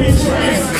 be praised.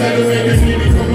celebrate this living